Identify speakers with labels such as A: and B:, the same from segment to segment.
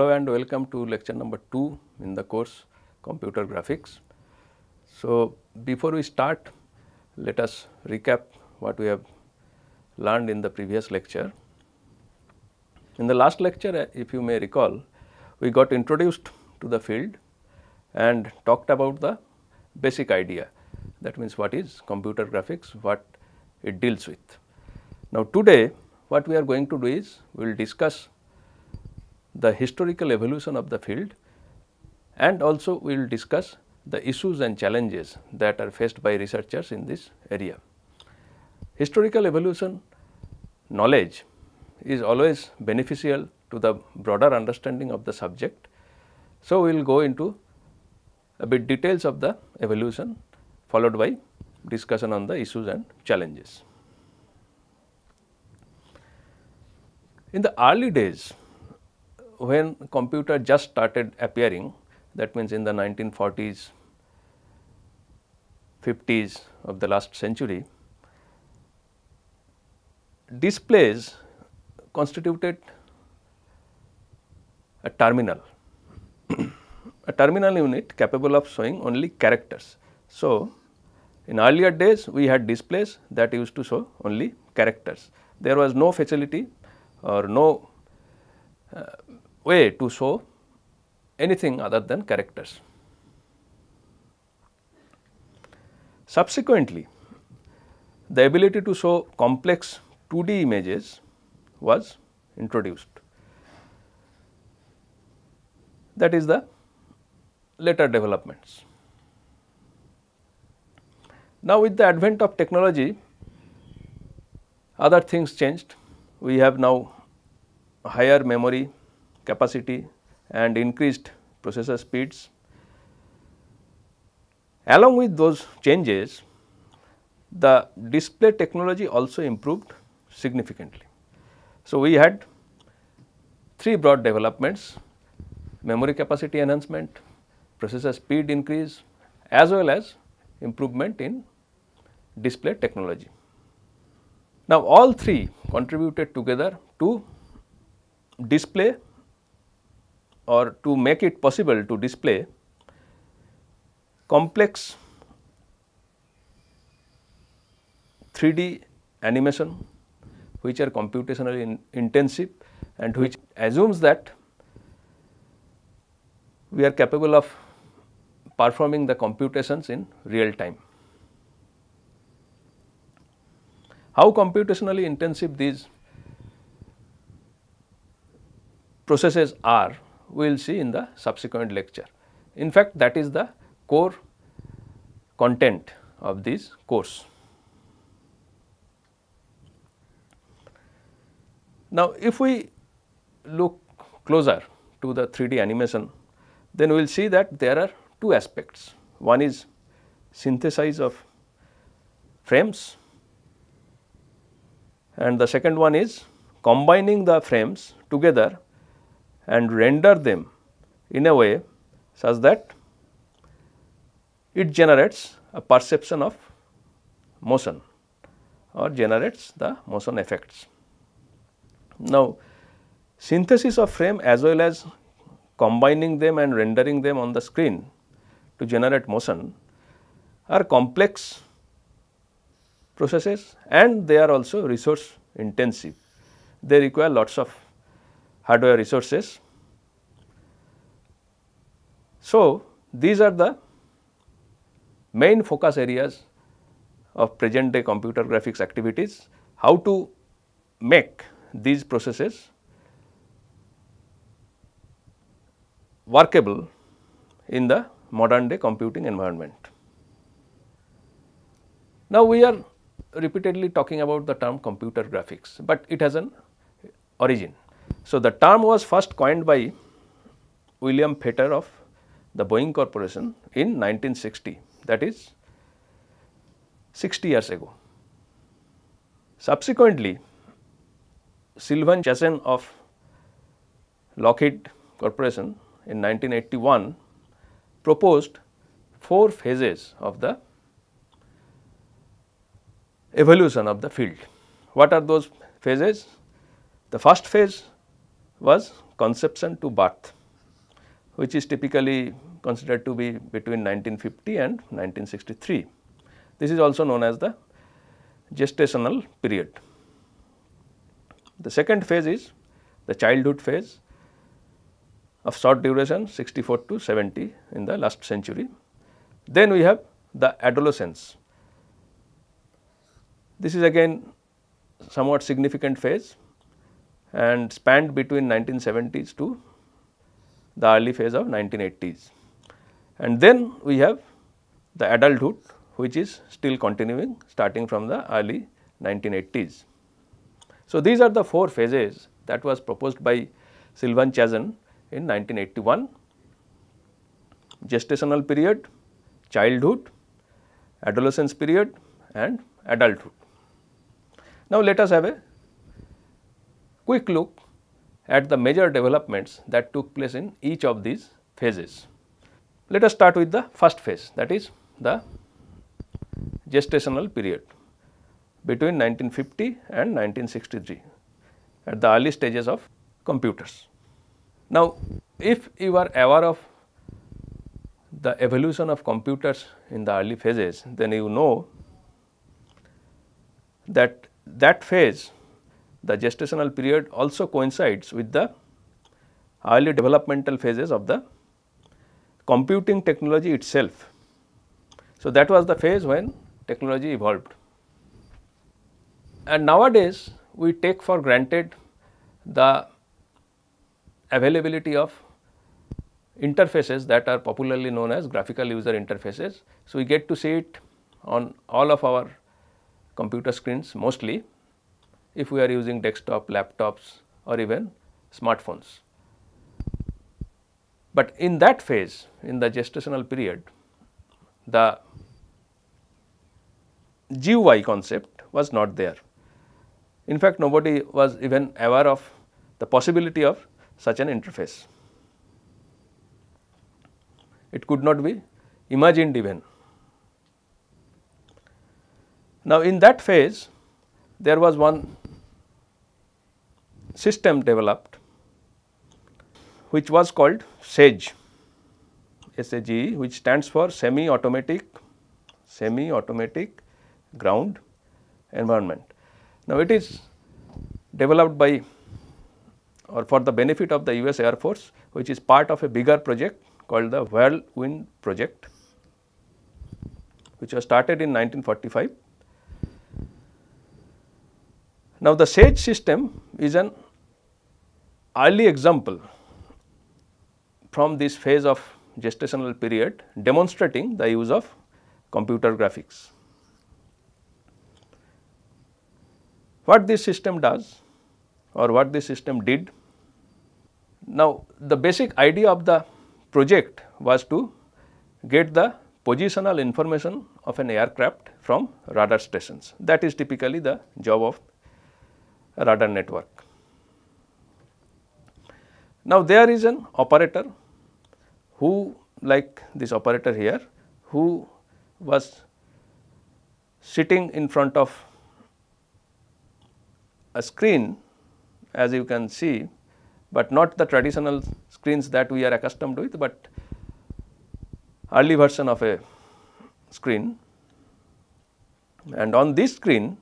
A: Hello and welcome to lecture number 2 in the course computer graphics. So, before we start let us recap what we have learned in the previous lecture. In the last lecture uh, if you may recall we got introduced to the field and talked about the basic idea that means what is computer graphics, what it deals with. Now, today what we are going to do is we will discuss the historical evolution of the field and also we will discuss the issues and challenges that are faced by researchers in this area. Historical evolution knowledge is always beneficial to the broader understanding of the subject. So, we will go into a bit details of the evolution followed by discussion on the issues and challenges. In the early days when computer just started appearing that means in the 1940s, 50s of the last century, displays constituted a terminal, a terminal unit capable of showing only characters. So, in earlier days we had displays that used to show only characters. There was no facility or no uh, way to show anything other than characters. Subsequently, the ability to show complex 2D images was introduced. That is the later developments. Now, with the advent of technology, other things changed. We have now higher memory capacity and increased processor speeds. Along with those changes, the display technology also improved significantly. So, we had three broad developments memory capacity enhancement, processor speed increase as well as improvement in display technology. Now, all three contributed together to display or to make it possible to display complex 3D animation which are computationally in intensive and which assumes that we are capable of performing the computations in real time. How computationally intensive these processes are we will see in the subsequent lecture. In fact, that is the core content of this course. Now, if we look closer to the 3D animation, then we will see that there are two aspects. One is synthesis of frames and the second one is combining the frames together and render them in a way such that it generates a perception of motion or generates the motion effects. Now, synthesis of frame as well as combining them and rendering them on the screen to generate motion are complex processes and they are also resource intensive. They require lots of hardware resources. So, these are the main focus areas of present day computer graphics activities, how to make these processes workable in the modern day computing environment. Now, we are repeatedly talking about the term computer graphics, but it has an origin. So, the term was first coined by William Fetter of the Boeing Corporation in 1960 that is 60 years ago. Subsequently, Sylvan Chasen of Lockheed Corporation in 1981 proposed four phases of the evolution of the field. What are those phases? The first phase was conception to birth which is typically considered to be between 1950 and 1963. This is also known as the gestational period. The second phase is the childhood phase of short duration 64 to 70 in the last century. Then we have the adolescence. This is again somewhat significant phase and spanned between 1970s to the early phase of 1980s. And then we have the adulthood which is still continuing starting from the early 1980s. So, these are the four phases that was proposed by Sylvan Chasen in 1981 gestational period, childhood, adolescence period and adulthood. Now, let us have a quick look at the major developments that took place in each of these phases. Let us start with the first phase that is the gestational period between 1950 and 1963 at the early stages of computers. Now, if you are aware of the evolution of computers in the early phases, then you know that that phase the gestational period also coincides with the early developmental phases of the computing technology itself. So, that was the phase when technology evolved. And nowadays, we take for granted the availability of interfaces that are popularly known as graphical user interfaces. So, we get to see it on all of our computer screens mostly if we are using desktop, laptops or even smartphones. But in that phase in the gestational period the GUI concept was not there. In fact, nobody was even aware of the possibility of such an interface. It could not be imagined even. Now, in that phase there was one system developed which was called SAGE, SAGE which stands for semi automatic semi automatic ground environment. Now, it is developed by or for the benefit of the US Air Force which is part of a bigger project called the Whirlwind project which was started in 1945 now, the SAGE system is an early example from this phase of gestational period demonstrating the use of computer graphics. What this system does or what this system did. Now, the basic idea of the project was to get the positional information of an aircraft from radar stations. That is typically the job of radar network. Now, there is an operator who like this operator here who was sitting in front of a screen as you can see, but not the traditional screens that we are accustomed with, but early version of a screen and on this screen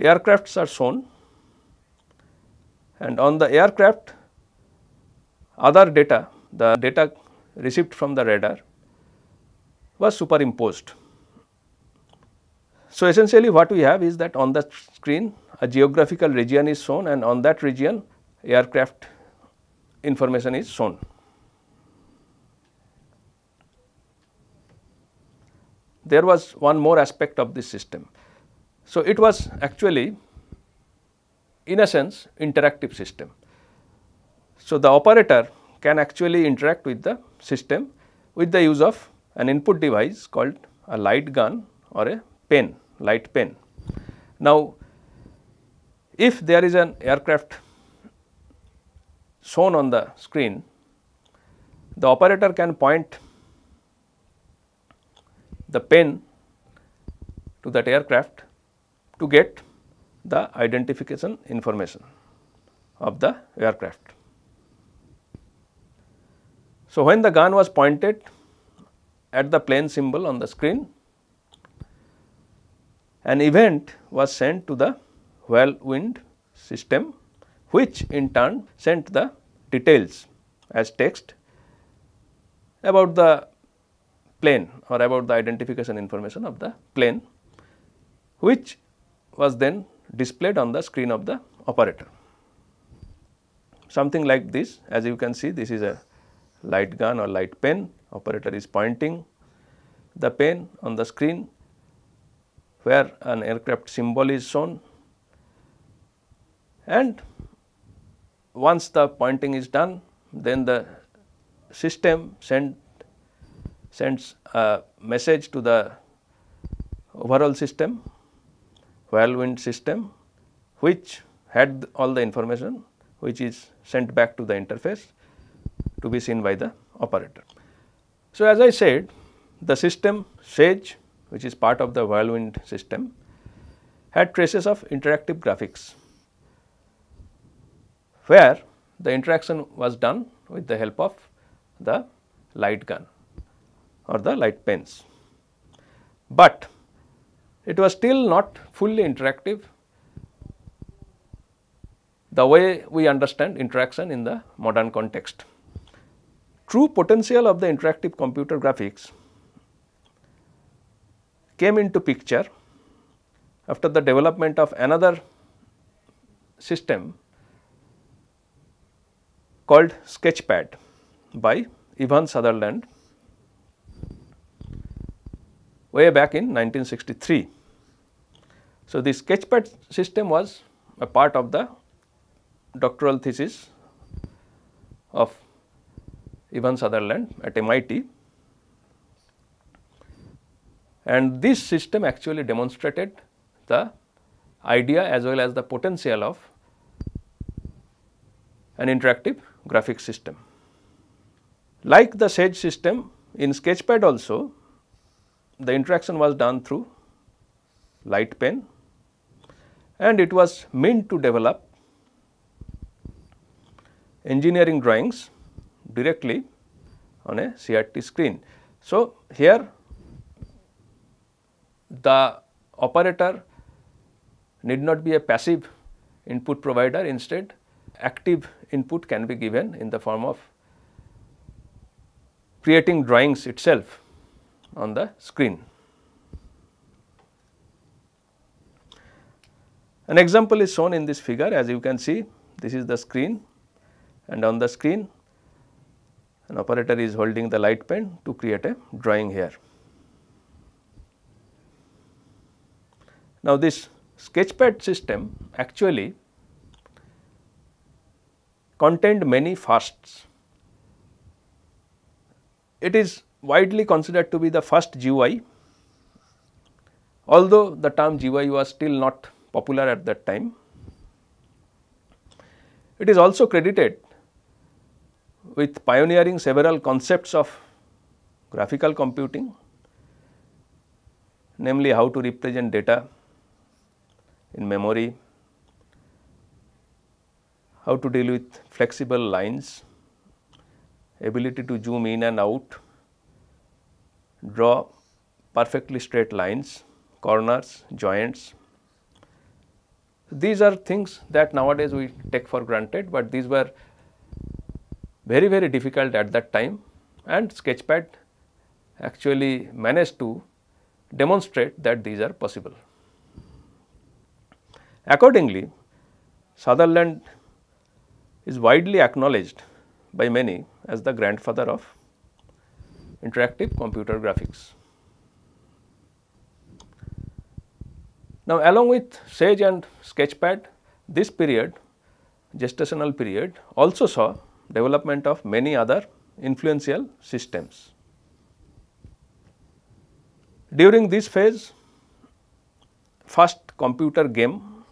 A: aircrafts are shown and on the aircraft other data the data received from the radar was superimposed. So, essentially what we have is that on the screen a geographical region is shown and on that region aircraft information is shown. There was one more aspect of this system so, it was actually in a sense interactive system. So, the operator can actually interact with the system with the use of an input device called a light gun or a pen, light pen. Now, if there is an aircraft shown on the screen, the operator can point the pen to that aircraft to get the identification information. of the aircraft. So, when the gun was pointed at the plane symbol on the screen, an event was sent to the whirlwind system which in turn sent the details as text about the plane or about the identification information of the plane which was then displayed on the screen of the operator. Something like this as you can see this is a light gun or light pen. Operator is pointing the pen on the screen where an aircraft symbol is shown. And once the pointing is done then the system send, sends a message to the overall system whirlwind system which had all the information which is sent back to the interface to be seen by the operator. So, as I said the system SAGE which is part of the whirlwind system had traces of interactive graphics where the interaction was done with the help of the light gun or the light pens. But it was still not fully interactive the way we understand interaction in the modern context. True potential of the interactive computer graphics came into picture after the development of another system called Sketchpad by Ivan Sutherland way back in 1963. So, the Sketchpad system was a part of the doctoral thesis of Ivan Sutherland at MIT and this system actually demonstrated the idea as well as the potential of an interactive graphic system. Like the SAGE system in Sketchpad also the interaction was done through light pen and it was meant to develop engineering drawings directly on a CRT screen. So, here the operator need not be a passive input provider instead active input can be given in the form of creating drawings itself on the screen. An example is shown in this figure as you can see this is the screen and on the screen an operator is holding the light pen to create a drawing here. Now, this sketchpad system actually contained many firsts. It is widely considered to be the first GUI, although the term GUI was still not popular at that time. It is also credited with pioneering several concepts of graphical computing, namely how to represent data in memory, how to deal with flexible lines, ability to zoom in and out, draw perfectly straight lines, corners, joints. These are things that nowadays we take for granted, but these were very very difficult at that time and Sketchpad actually managed to demonstrate that these are possible. Accordingly, Sutherland is widely acknowledged by many as the grandfather of interactive computer graphics. Now, along with Sage and Sketchpad, this period gestational period also saw development of many other influential systems. During this phase, first computer game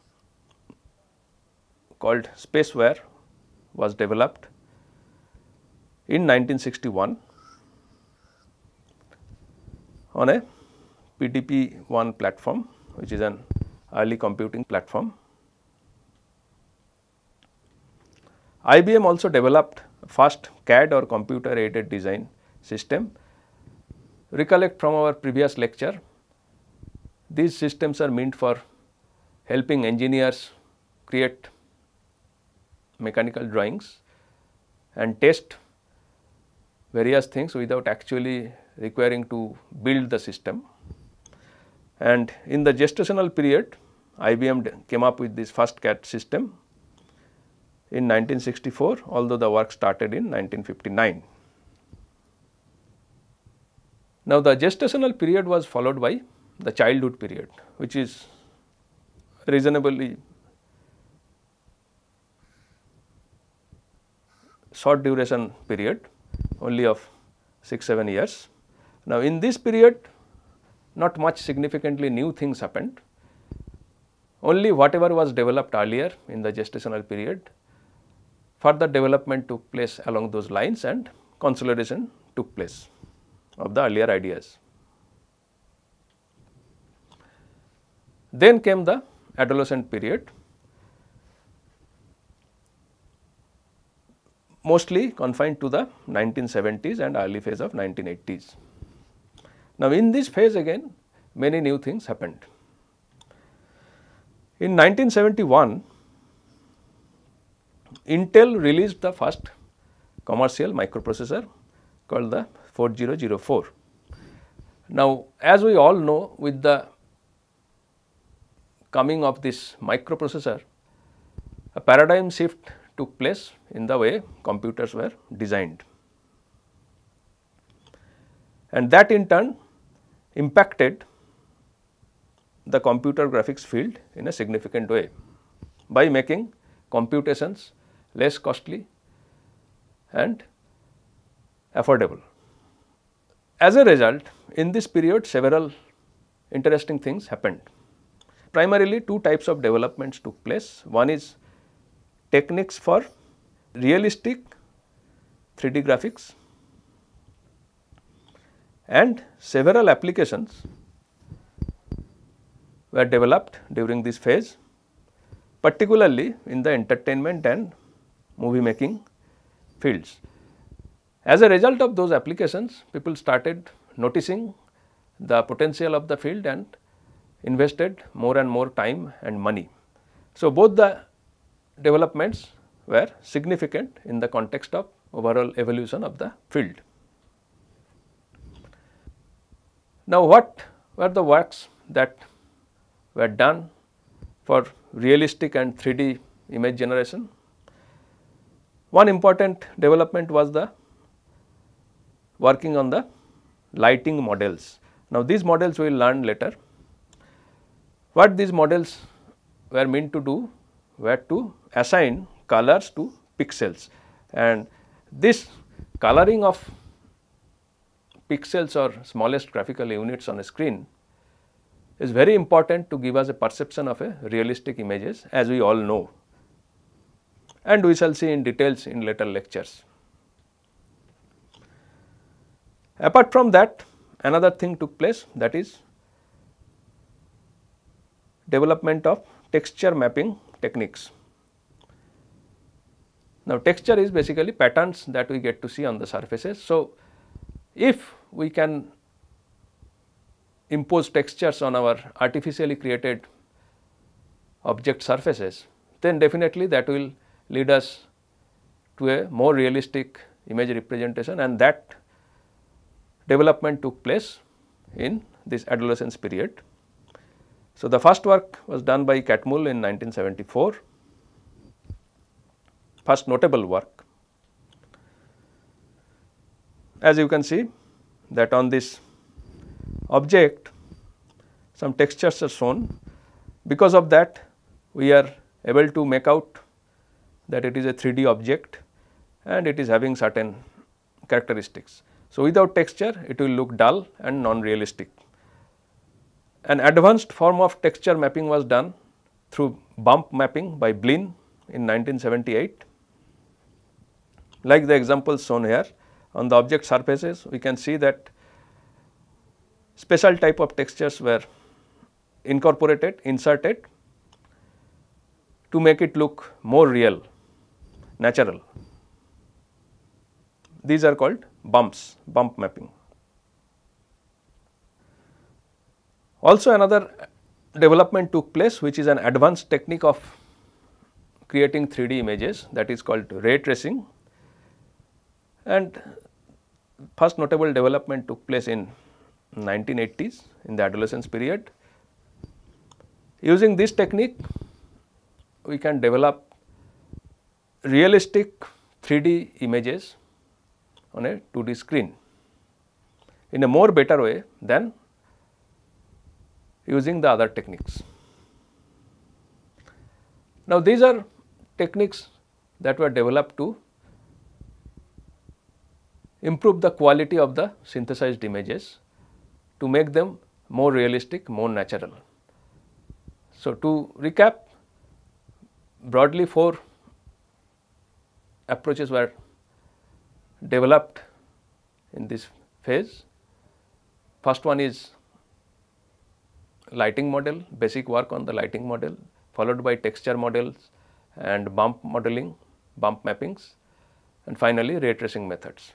A: called Spacewar was developed in 1961 on a PDP-1 platform which is an early computing platform. IBM also developed first CAD or computer aided design system. Recollect from our previous lecture, these systems are meant for helping engineers create mechanical drawings and test various things without actually requiring to build the system. And in the gestational period, IBM came up with this first CAD system in 1964, although the work started in 1959. Now, the gestational period was followed by the childhood period, which is reasonably short duration period only of 6 7 years. Now, in this period not much significantly new things happened only whatever was developed earlier in the gestational period further development took place along those lines and consolidation took place of the earlier ideas. Then came the adolescent period mostly confined to the 1970s and early phase of 1980s. Now, in this phase again many new things happened. In 1971, Intel released the first commercial microprocessor called the 4004. Now, as we all know with the coming of this microprocessor, a paradigm shift took place in the way computers were designed. And that in turn impacted the computer graphics field in a significant way by making computations less costly and affordable. As a result, in this period several interesting things happened. Primarily two types of developments took place. One is techniques for realistic 3D graphics and several applications were developed during this phase particularly in the entertainment and movie making fields. As a result of those applications people started noticing the potential of the field and invested more and more time and money. So, both the developments were significant in the context of overall evolution of the field. Now, what were the works that were done for realistic and 3D image generation? One important development was the working on the lighting models. Now, these models we will learn later. What these models were meant to do were to assign colors to pixels and this coloring of pixels or smallest graphical units on a screen is very important to give us a perception of a realistic images as we all know and we shall see in details in later lectures. Apart from that another thing took place that is development of texture mapping techniques. Now, texture is basically patterns that we get to see on the surfaces. So, if we can impose textures on our artificially created object surfaces, then definitely that will lead us to a more realistic image representation and that development took place in this adolescence period. So, the first work was done by Catmull in 1974, first notable work. As you can see that on this object some textures are shown. Because of that we are able to make out that it is a 3D object and it is having certain characteristics. So, without texture it will look dull and non-realistic. An advanced form of texture mapping was done through bump mapping by Blinn in 1978. Like the examples shown here on the object surfaces we can see that special type of textures were incorporated, inserted to make it look more real natural. These are called bumps, bump mapping. Also another development took place which is an advanced technique of creating 3D images that is called ray tracing and first notable development took place in 1980s in the adolescence period. Using this technique we can develop realistic 3D images on a 2D screen in a more better way than using the other techniques. Now, these are techniques that were developed to improve the quality of the synthesized images to make them more realistic, more natural. So, to recap broadly four approaches were developed in this phase. First one is lighting model, basic work on the lighting model followed by texture models and bump modeling, bump mappings and finally ray tracing methods.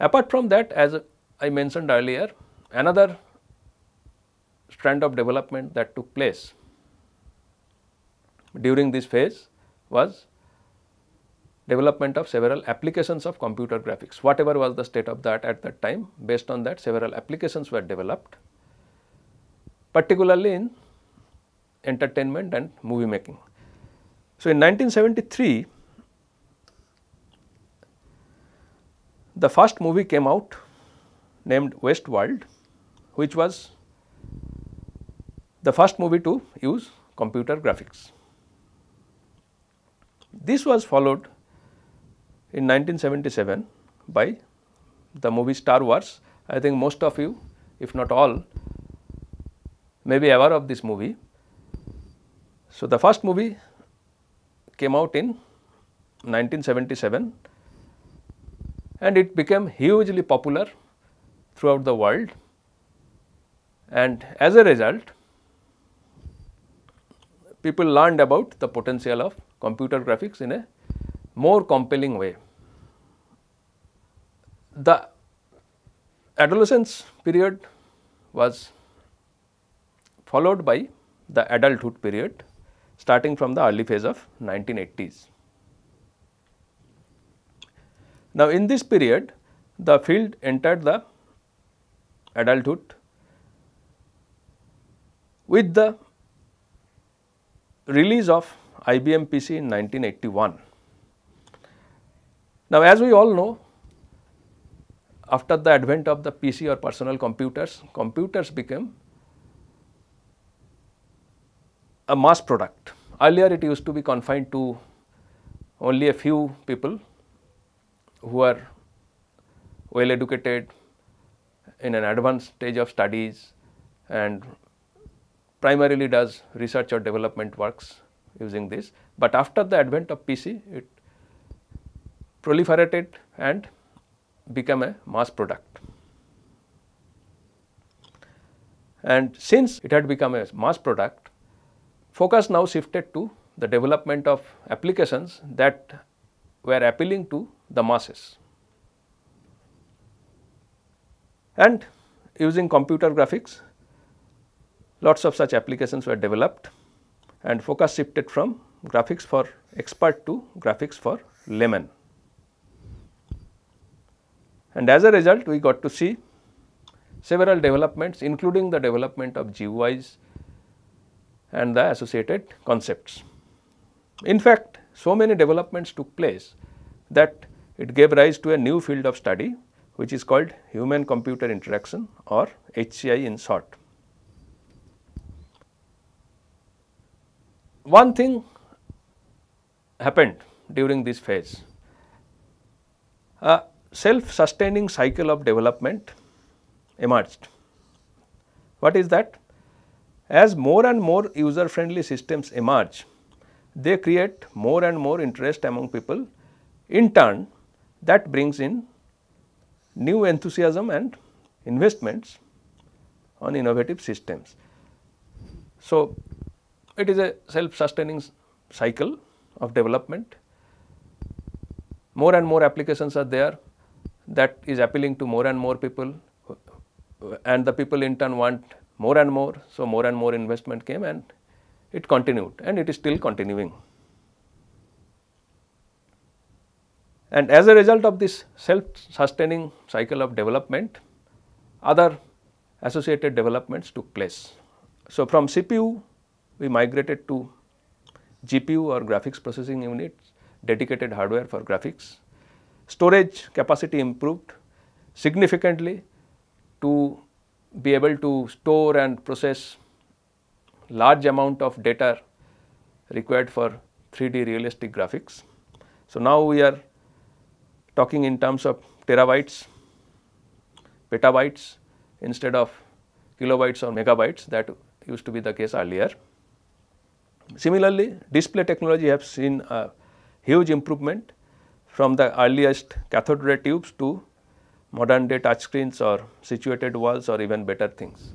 A: Apart from that as I mentioned earlier another strand of development that took place during this phase was development of several applications of computer graphics. Whatever was the state of that at that time based on that several applications were developed particularly in entertainment and movie making. So, in 1973 the first movie came out named Westworld which was the first movie to use computer graphics. This was followed in 1977 by the movie Star Wars. I think most of you if not all may be aware of this movie. So, the first movie came out in 1977 and it became hugely popular throughout the world and as a result people learned about the potential of computer graphics in a more compelling way. The adolescence period was followed by the adulthood period starting from the early phase of 1980s. Now, in this period the field entered the adulthood with the release of IBM PC in 1981. Now, as we all know after the advent of the PC or personal computers, computers became a mass product. Earlier it used to be confined to only a few people who are well educated in an advanced stage of studies and primarily does research or development works using this. But after the advent of PC it proliferated and become a mass product. And since it had become a mass product, focus now shifted to the development of applications that were appealing to the masses. And using computer graphics, lots of such applications were developed and focus shifted from graphics for expert to graphics for layman. And as a result we got to see several developments including the development of GUIs and the associated concepts. In fact, so many developments took place that it gave rise to a new field of study which is called human computer interaction or HCI in short. One thing happened during this phase. A self sustaining cycle of development emerged. What is that? As more and more user friendly systems emerge, they create more and more interest among people. In turn, that brings in new enthusiasm and investments on innovative systems. So, it is a self sustaining cycle of development more and more applications are there that is appealing to more and more people and the people in turn want more and more. So, more and more investment came and it continued and it is still continuing. And as a result of this self sustaining cycle of development, other associated developments took place. So, from CPU we migrated to GPU or graphics processing units, dedicated hardware for graphics. Storage capacity improved significantly to be able to store and process large amount of data required for 3D realistic graphics. So, now we are talking in terms of terabytes, petabytes instead of kilobytes or megabytes that used to be the case earlier. Similarly, display technology have seen a huge improvement from the earliest cathode ray tubes to modern day touch screens or situated walls or even better things.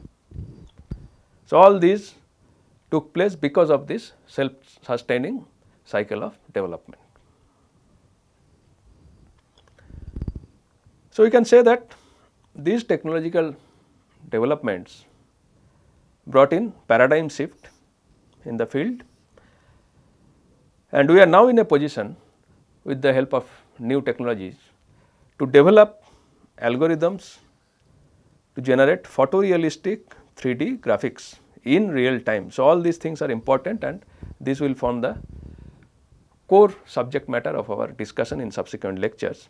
A: So, all these took place because of this self sustaining cycle of development. So, we can say that these technological developments brought in paradigm shift in the field and we are now in a position with the help of new technologies to develop algorithms to generate photorealistic 3D graphics in real time. So, all these things are important and this will form the core subject matter of our discussion in subsequent lectures.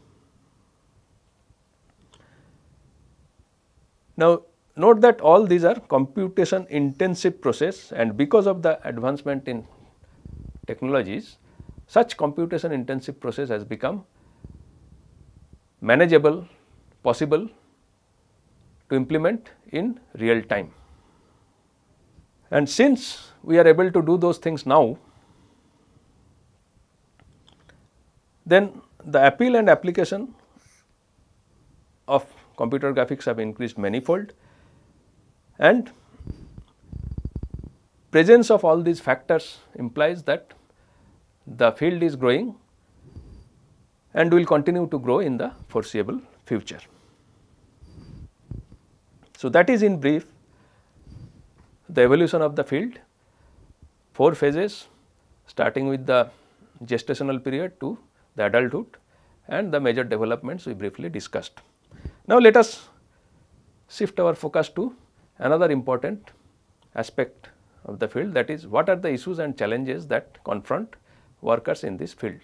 A: Now, note that all these are computation intensive process and because of the advancement in technologies, such computation intensive process has become manageable, possible to implement in real time. And since we are able to do those things now, then the appeal and application of computer graphics have increased manifold and presence of all these factors implies that the field is growing and will continue to grow in the foreseeable future. So, that is in brief the evolution of the field, four phases starting with the gestational period to the adulthood and the major developments we briefly discussed. Now, let us shift our focus to another important aspect of the field that is what are the issues and challenges that confront workers in this field.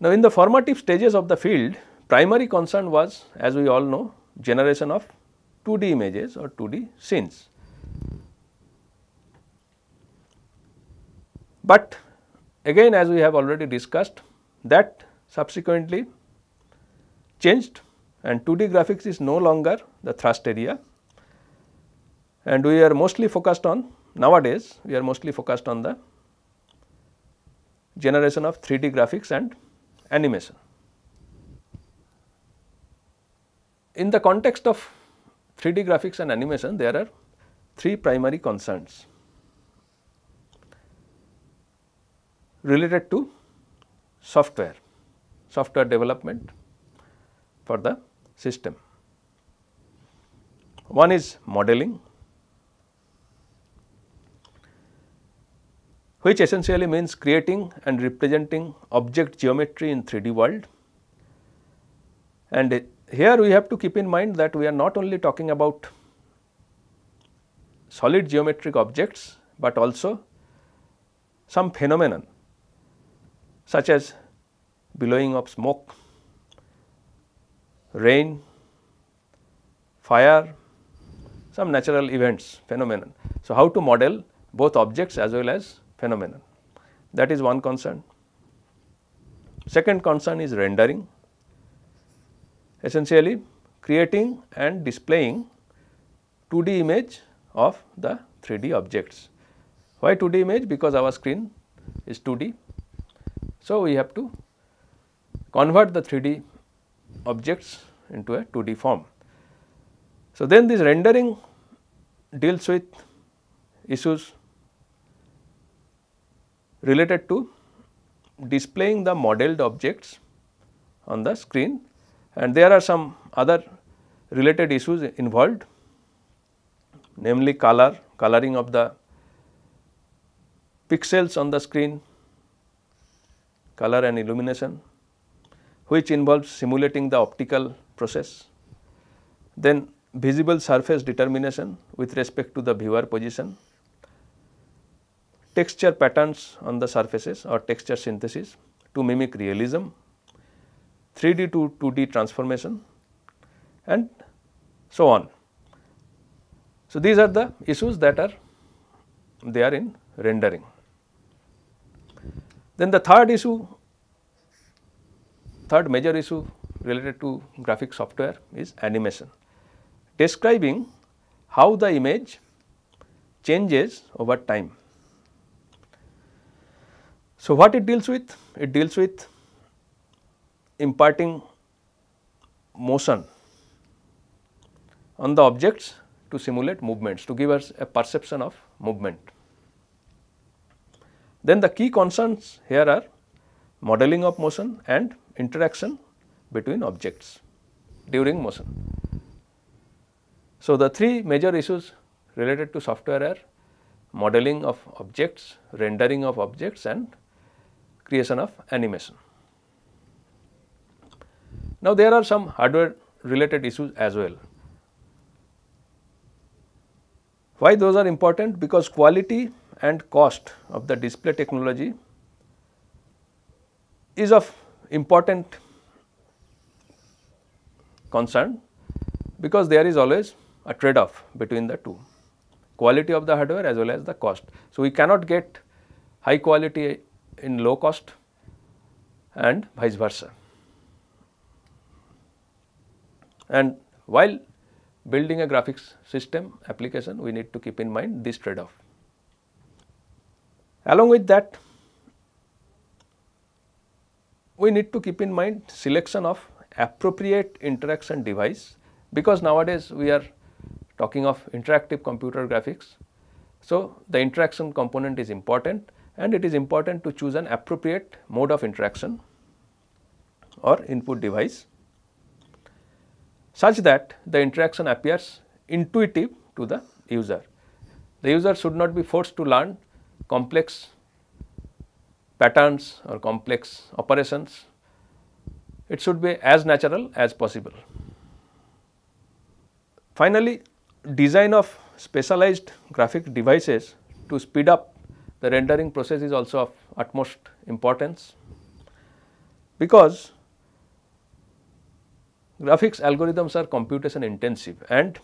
A: Now, in the formative stages of the field primary concern was as we all know generation of 2D images or 2D scenes. But again as we have already discussed that subsequently changed and 2D graphics is no longer the thrust area and we are mostly focused on nowadays we are mostly focused on the generation of 3D graphics and animation. In the context of 3D graphics and animation there are three primary concerns related to software, software development for the system. One is modeling which essentially means creating and representing object geometry in 3D world. And here we have to keep in mind that we are not only talking about solid geometric objects, but also some phenomenon such as billowing of smoke rain, fire, some natural events phenomenon. So, how to model both objects as well as phenomenon that is one concern. Second concern is rendering essentially creating and displaying 2D image of the 3D objects. Why 2D image? Because our screen is 2D. So, we have to convert the 3D objects into a 2D form. So, then this rendering deals with issues related to displaying the modeled objects on the screen and there are some other related issues involved namely color, coloring of the pixels on the screen, color and illumination which involves simulating the optical process. Then visible surface determination with respect to the viewer position, texture patterns on the surfaces or texture synthesis to mimic realism, 3D to 2D transformation and so on. So, these are the issues that are there in rendering. Then the third issue, third major issue related to graphic software is animation, describing how the image changes over time. So, what it deals with? It deals with imparting motion on the objects to simulate movements to give us a perception of movement. Then the key concerns here are modeling of motion and interaction between objects during motion. So, the three major issues related to software are modeling of objects, rendering of objects and creation of animation. Now, there are some hardware related issues as well. Why those are important? Because quality and cost of the display technology is of important concern because there is always a trade off between the two quality of the hardware as well as the cost. So, we cannot get high quality in low cost and vice versa. And while building a graphics system application, we need to keep in mind this trade off. Along with that, we need to keep in mind selection of appropriate interaction device because nowadays we are talking of interactive computer graphics. So, the interaction component is important and it is important to choose an appropriate mode of interaction or input device such that the interaction appears intuitive to the user. The user should not be forced to learn complex patterns or complex operations. It should be as natural as possible. Finally, design of specialized graphic devices to speed up the rendering process is also of utmost importance because graphics algorithms are computation intensive and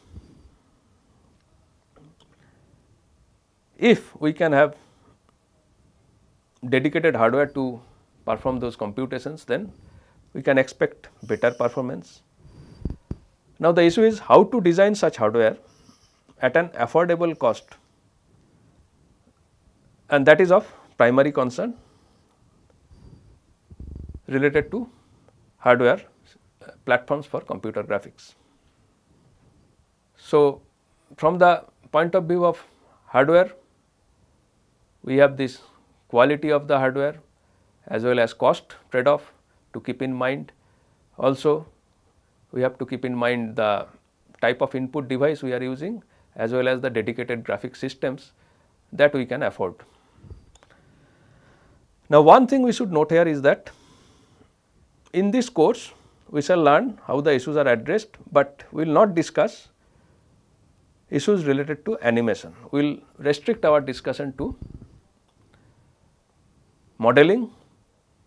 A: if we can have dedicated hardware to perform those computations then we can expect better performance. Now, the issue is how to design such hardware at an affordable cost and that is of primary concern related to hardware uh, platforms for computer graphics. So, from the point of view of hardware, we have this quality of the hardware as well as cost trade off to keep in mind. Also, we have to keep in mind the type of input device we are using as well as the dedicated graphic systems that we can afford. Now, one thing we should note here is that in this course we shall learn how the issues are addressed, but we will not discuss issues related to animation. We will restrict our discussion to modeling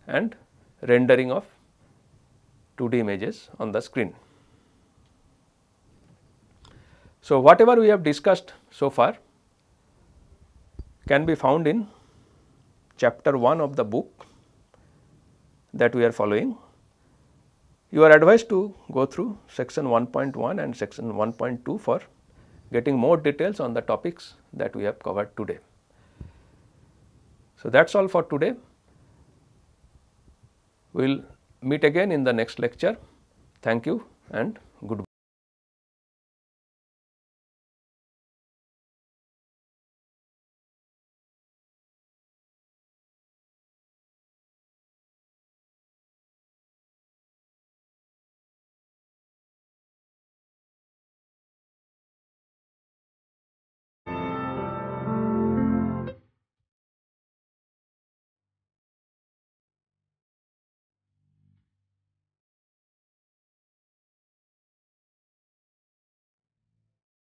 A: and rendering of 2D images on the screen. So, whatever we have discussed so far can be found in chapter 1 of the book that we are following you are advised to go through section 1.1 and section 1.2 for getting more details on the topics that we have covered today. So, that is all for today. We will meet again in the next lecture. Thank you and